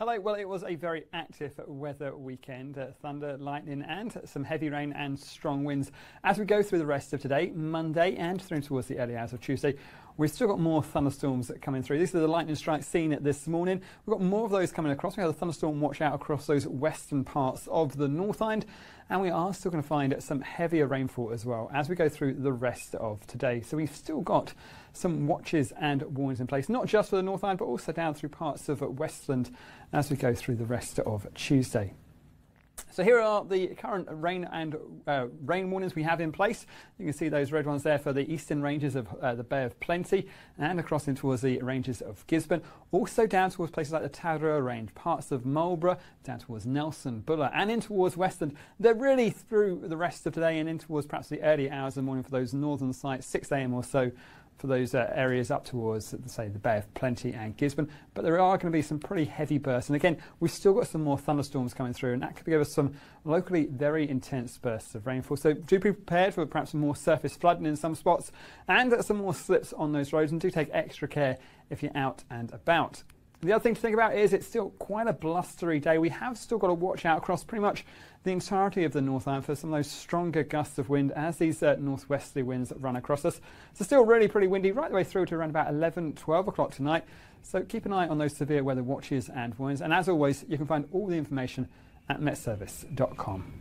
Hello. Well, it was a very active weather weekend. Uh, thunder, lightning, and some heavy rain and strong winds. As we go through the rest of today, Monday, and through towards the early hours of Tuesday, we've still got more thunderstorms coming through. These are the lightning strikes seen this morning. We've got more of those coming across. We have a thunderstorm watch out across those western parts of the North Island, and we are still going to find some heavier rainfall as well as we go through the rest of today. So we've still got some watches and warnings in place, not just for the North Island, but also down through parts of Westland as we go through the rest of Tuesday. So here are the current rain and uh, rain warnings we have in place. You can see those red ones there for the eastern ranges of uh, the Bay of Plenty and across in towards the ranges of Gisborne. Also down towards places like the Tararua Range, parts of Marlborough, down towards Nelson, Buller and in towards Westland. They're really through the rest of today and in towards perhaps the early hours of the morning for those northern sites, 6am or so for those uh, areas up towards, say, the Bay of Plenty and Gisborne. But there are going to be some pretty heavy bursts. And again, we've still got some more thunderstorms coming through, and that could give us some locally very intense bursts of rainfall. So do be prepared for perhaps more surface flooding in some spots and some more slips on those roads. And do take extra care if you're out and about. The other thing to think about is it's still quite a blustery day. We have still got to watch out across pretty much the entirety of the North Island for some of those stronger gusts of wind as these uh, northwesterly winds run across us. So still really pretty windy right the way through to around about 11, 12 o'clock tonight. So keep an eye on those severe weather watches and warnings. And as always, you can find all the information at metservice.com.